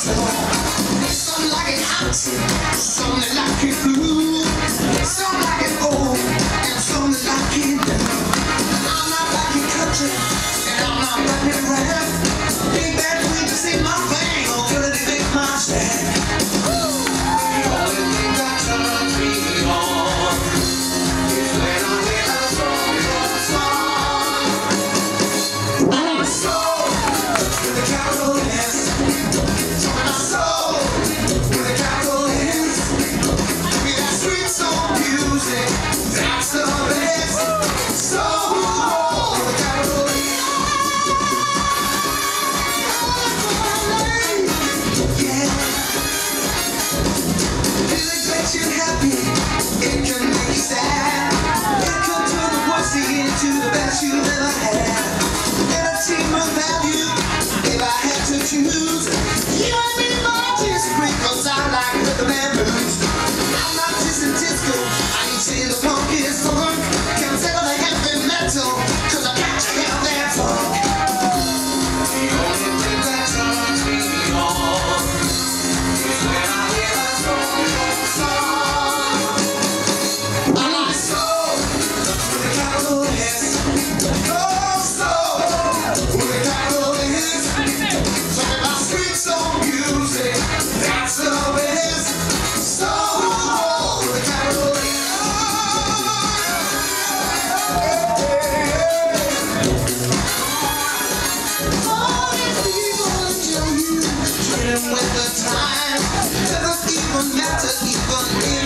Some like it hot, some like it blue, some like it old, and some like it new. I'm not like it country, and I'm not like it rap. Big bad my thing. you that I had.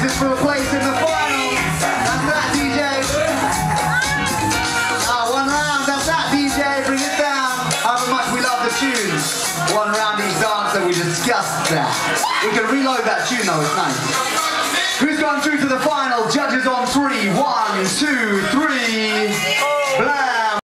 This is for a place in the final. That's that, DJ. Ah, one round. That's that, DJ. Bring it down. However much we love the tune. One round each dancer. We discussed that. We can reload that tune though. It's nice. Who's gone through to the final? Judges on three. One, two, three.